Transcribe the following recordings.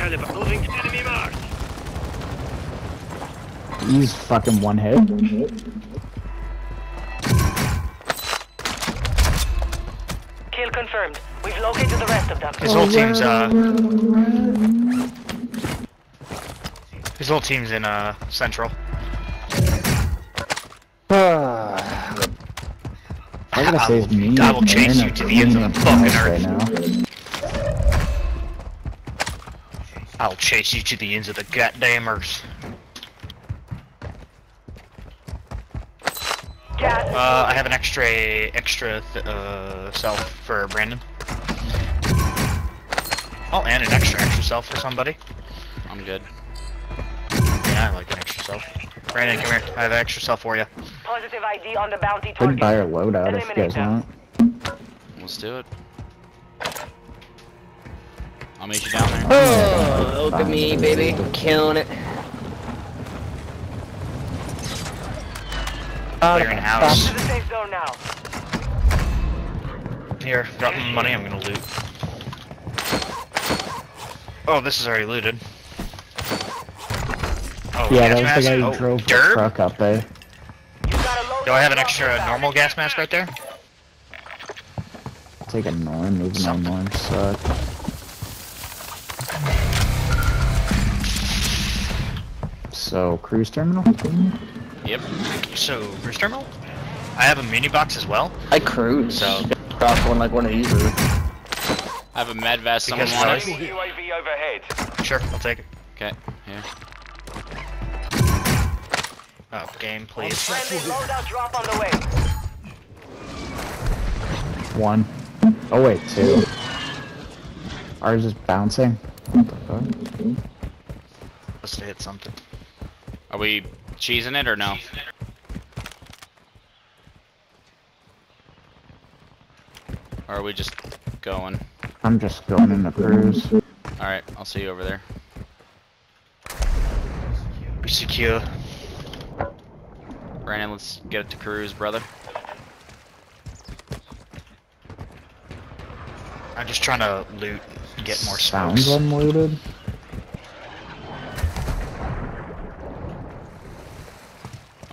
caliber. Moving to enemy mark. He's fucking one hit. Kill confirmed. We've located the rest of them. His whole team's uh. His whole team's in uh central. I gotta save will- me. I will chase man, you to the ends of the fucking earth. Right now. I'll chase you to the ends of the goddamn earth. Uh, I have an extra extra th uh self for Brandon. Oh, and an extra extra self for somebody. I'm good. Yeah, I like an extra self. Brandon, come here. I have an extra self for you. positive ID on the bounty We can target. buy our loadout if you guys them. want. Let's do it. I'll meet you down there. Oh, look at me, baby. Killing it. Clearing house. To the safe zone now. Here, drop me money. I'm gonna loot. Oh, this is already looted. Oh, Yeah, gas that was the guy who Oh, drove the truck up there. You got a load Do I have an extra normal gas mask right there? Take a norm, moving on Something. norm suck. So, cruise terminal? Yep. So, cruise terminal? I have a mini box as well. I cruise. So- cross one like one of these. Or... I have a med vest. Someone want it? UAV overhead. Sure, I'll take it. Okay. Here. Oh, game, please. Loadout drop on the way. One. Oh wait, two. Ours is bouncing. What the fuck? Let's hit something. Are we cheesing it or no? Or are we just going? I'm just going in the cruise. Alright, I'll see you over there. Be secure. Brandon, let's get it to cruise, brother. I'm just trying to loot, and get more Sounds smokes. unlooted. I'm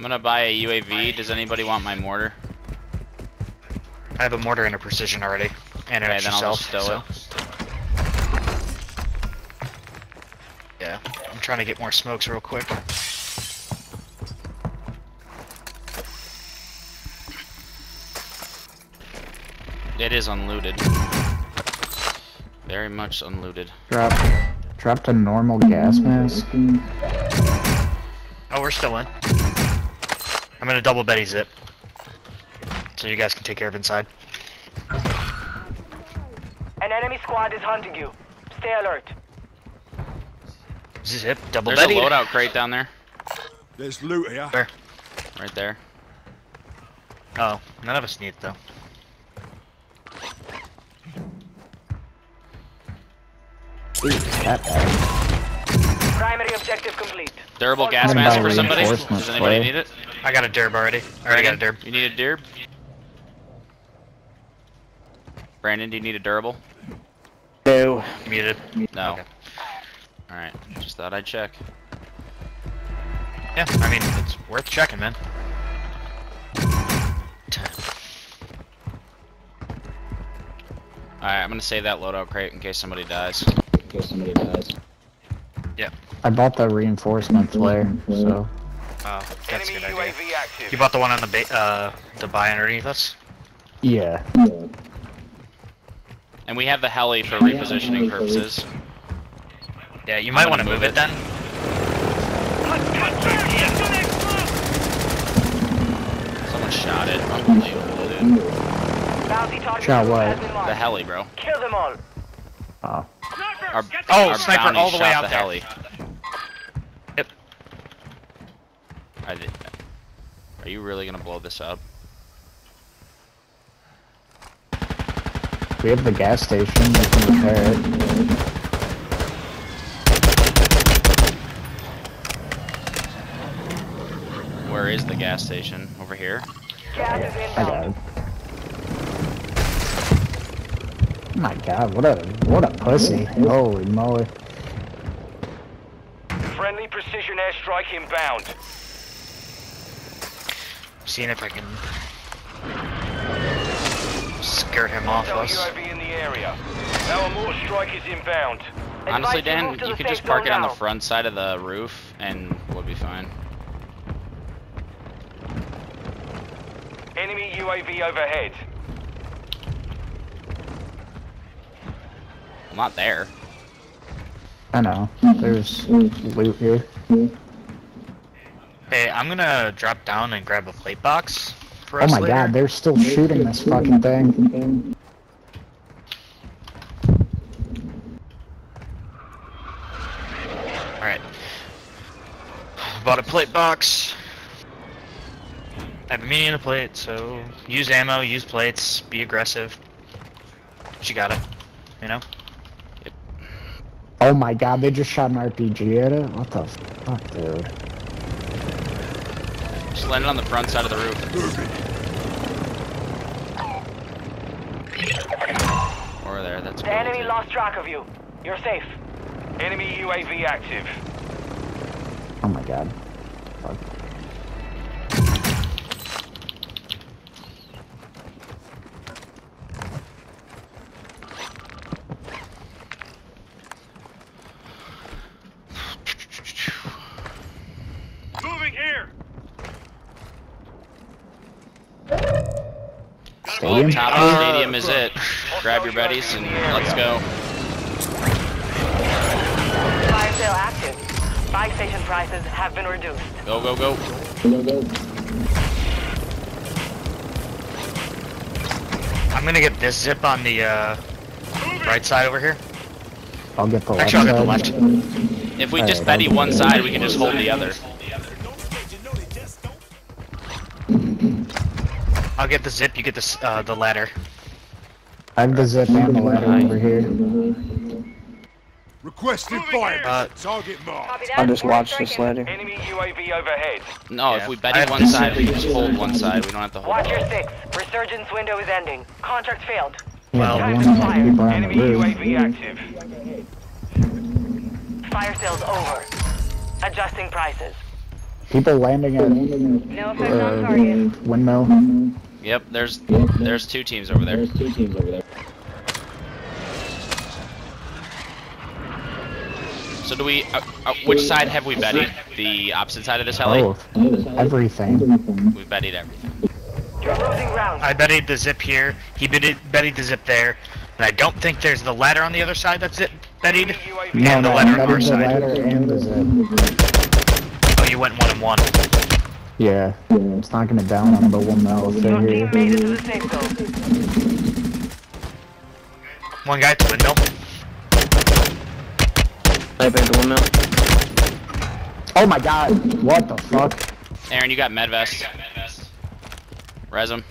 gonna buy a UAV. Does anybody want my mortar? I have a mortar and a precision already, and an Okay, extra then I'll self. just stow so- Yeah, I'm trying to get more smokes real quick. It is unlooted. Very much unlooted. Drop. Dropped a normal gas mask. Oh, we're still in. I'm gonna double Betty zip. So you guys can take care of inside. An enemy squad is hunting you. Stay alert. Zip, double There's a Betty. loadout crate down there. There's loot here. Where? Right there. Oh, none of us need it though. Ooh, that bad. Primary objective complete. Durable gas mask for somebody? Does anybody play. need it? I got a derb already. Alright, I got a derb. You need a derb? Brandon, do you need a durable? No. Muted. No. Okay. Alright, just thought I'd check. Yeah, I mean, it's worth checking, man. Alright, I'm gonna save that loadout crate in case somebody dies. In case somebody dies. I bought the reinforcement flare, so Oh, that's a Enemy good idea. Active. You bought the one on the ba uh the buy underneath us? yeah. And we have the heli for repositioning purposes. Yeah, you might want to move move it. it then. Someone shot it. Unbelievable, dude. Shot what? The heli, bro. Kill them all. Oh. Our, Oh, our sniper all the way shot out the there. heli. Yep. I did. Are you really gonna blow this up? We have the gas station, we can repair it. Where is the gas station? Over here? Gas is I got it. Oh my god, what a what a pussy. Holy moly. Friendly precision airstrike inbound. Seeing if I can skirt him off Hostile us. UAV in the area. Our mortar strike is inbound. Honestly, Dan, you could just park it on the front side of the roof and we'll be fine. Enemy UAV overhead. I'm not there. I know. There's loot here. Hey, I'm gonna drop down and grab a plate box for Oh us my later. god, they're still shooting this fucking thing. Alright. Bought a plate box. I've been meaning a plate, so use ammo, use plates, be aggressive. But you got it. You know? Oh my god, they just shot an RPG at it? What the fuck, dude? Just land it on the front side of the roof. Or there, that's The enemy cool. lost track of you. You're safe. Enemy UAV active. Oh my god. Fuck. Moving here. Stadium? Top of the stadium is it. Grab your buddies and let's go. Fire sale active. Buy station prices have been reduced. Go, go, go. I'm gonna get this zip on the uh, right side over here. I'll get the left Actually, I'll get the left. If we Alright, just Betty one side, we can just hold the other. I'll get the zip. You get the uh, the ladder. I have the zip and the ladder over here. Requesting fire. Uh, Target marked. I just watched this ladder. Enemy UAV overhead. No, Yeah. if we I Betty one side, we just hold one side. We don't have to hold Watch your six. Resurgence window is ending. Contract failed. Yeah, Well- but one of the people on Enemy. UAV active. Fire sale's over. Adjusting prices. People landing at No effect on uh, target. windmill. Yep, there's there's two teams over there. two teams over there. So do we? Uh, uh, which side have we betted? The opposite side of this heli? Both. Everything. We betted everything. You're losing ground. I betted the zip here. He betted, betted the zip there. And I don't think there's the ladder on the other side that's it betted. Enemy UAV No, And the no, ladder that on our is the side. ladder and the zip. Oh, you went one and one. Yeah, it's not gonna down on the windmill if Your they're team here. made it to the safe. One guy at the window. Snipe at the windmill. Oh my god, what the fuck? Aaron, you got med vest. Res him.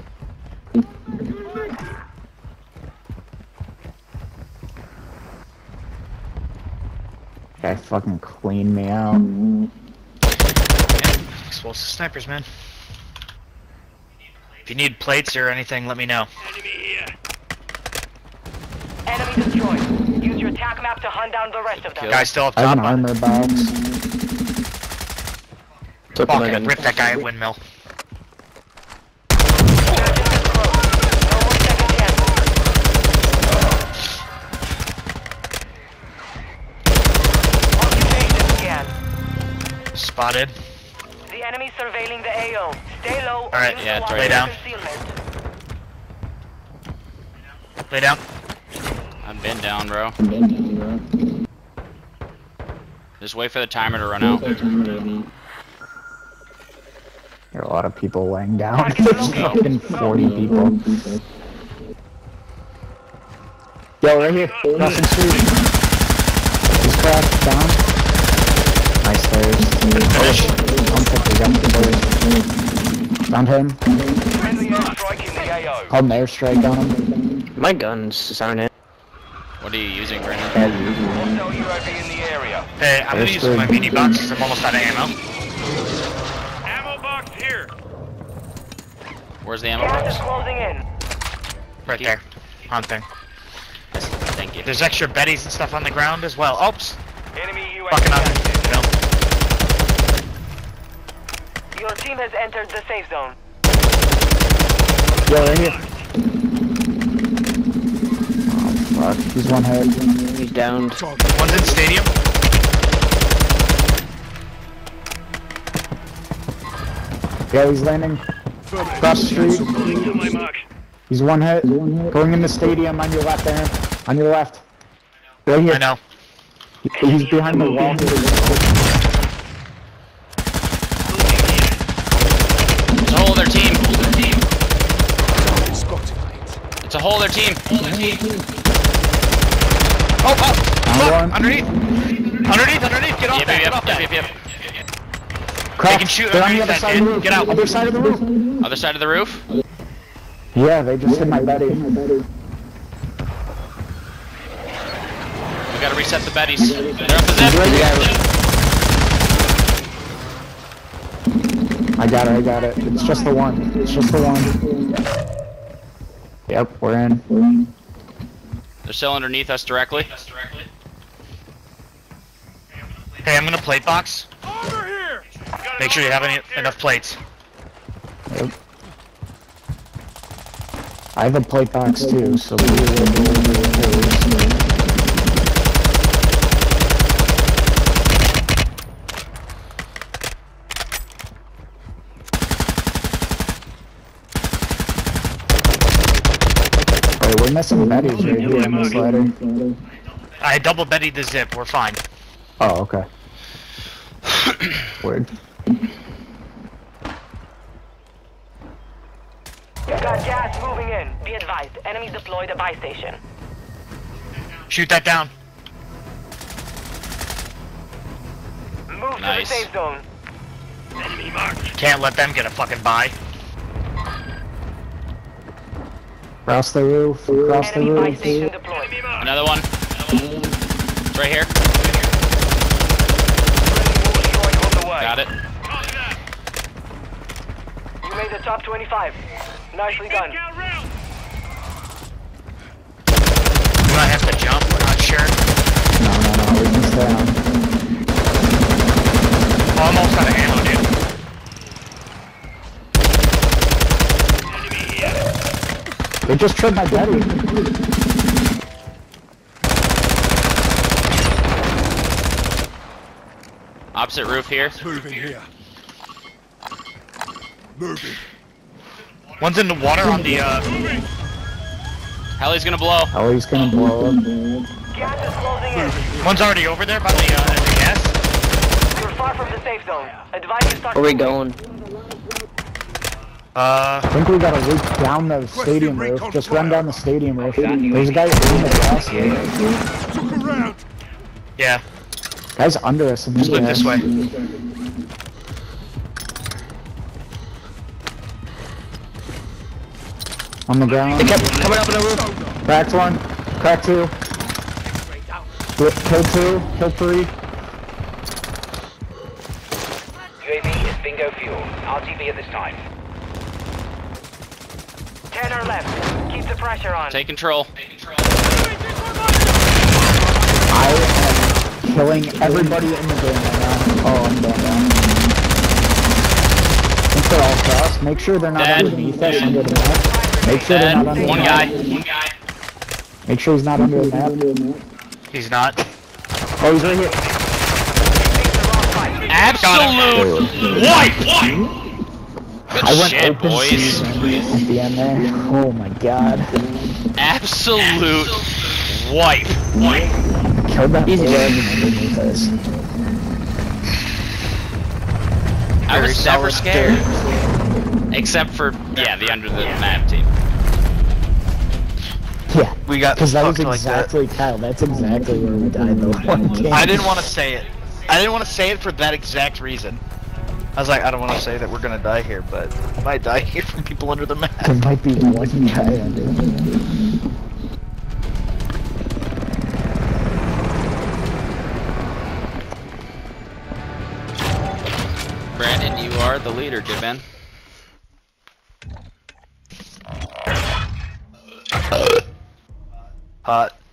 Guy fucking cleaned me out. Explosive snipers, man. If you need plates or anything, let me know. Enemy destroyed. Use your attack map to hunt down the rest of them. Kill. Guy still up I have an on- armor box. Took Fuck, my I gun. that guy at windmill. Resurgence is close. No more second chances. Occupation began. Spotted. The enemy surveilling the AO. Stay low. Alright, use yeah, the it's wall right as down. Lay down. I've been down, bro. Just wait for the timer to run out. There are a lot of people laying down. Target There's located. fucking 40 people. Yo, right here. Crossing street. He's cracked down. Nice stairs. Finish. I'm fucking jumping the stairs. Found him. Friendly airstrike in. Called an airstrike on him. My gun's just aren't it. What are you using, Brandon? Hostile UAV in the area. Hey, I'm gonna use my mini box 'cause I'm almost out of ammo. Ammo box here. Where's the ammo Gas is box? closing in. Right there. On thing. Thank you. There's extra betties and stuff on the ground as well. Oops. Enemy UAV Fucking on active. you know. Your team has entered the safe zone. Yo, right here. Oh, fuck. He's one hit. He's downed. One's in the stadium. Yeah, he's landing. Across the street. He's one hit. Going in the stadium on your left, Aaron. On your left. Right here. I know. He's behind the wall. It's a whole other team. It's a whole other team. Oh, oh! Down Fuck! Underneath! Underneath, underneath! Get off Yep, that! yep, Get off yep, that! yep, yep. Cracked. can shoot They're on the underneath other that, side of the roof. Get out. Other side of the roof. Other side of the roof. Yeah, they just hit my buddy. We gotta reset the Bettys. They're up the zip. I got it, I got it. It's just the one. It's just the one. Yep, we're in. They're still underneath us directly. Hey, I'm gonna plate box. Make sure you have any, enough plates. Yep. I have a plate box too, so we will do Wait, we're missing Betty's right here on this ladder. I double betted the zip. We're fine. Oh, okay. Word. You've got gas moving in. Be advised, enemies deployed a buy station. Shoot that down. Move Nice. to the safe zone. Can't let them get a fucking buy. Across the roof, across the roof. station deployed. Another one. It's right here. Strike on the way. Got it. You made the top 25. Nicely done. We might have to jump. We're not sure. No, no, no, we can stay on. Uh, Almost out of ammo, dude. They just tripped my Betty. Opposite roof here. Moving here. Moving. One's in the water on the, uh... Heli's gonna blow. He's gonna blow. Gas is closing in. One's already over there by the, uh, the gas. You're far from the safe zone. Advise you start Where we going? Uh... I think we gotta loop down the stadium roof. Just run down the stadium roof. There's a guy in the glass here. Look around. Yeah. Guy's under us in the Just look this way. On the ground. They kept coming up in the roof. Cracked one. Cracked two. Kill kill two. Kill three. UAV is bingo fuel. RTB at this time. 10 or left. Keep the pressure on. Take control. I am killing everybody in the game right now. Oh, I'm going down. I think they're all crossed. Make sure they're not Dead. underneath us under the map. Make sure they're Dead. not under One guy. the guy. map. Make sure he's not under the map. He's not. Oh, he's right here. Absolute wipe. Good I went shit, open boys. season at the end there. Oh my god. Absolute wipe. Killed that Easy, boy underneath us. I was Very never scared. Except for, yeah, the under the map team. Yeah. We got Because that was fucked like that. exactly, Kyle, that's exactly where we died the one game. I didn't want to say it. I didn't want to say it for that exact reason. I was like, I don't want to say that we're gonna die here, but I might die here from people under the map. There might be one guy under Brandon, you are the leader, good man. Hot.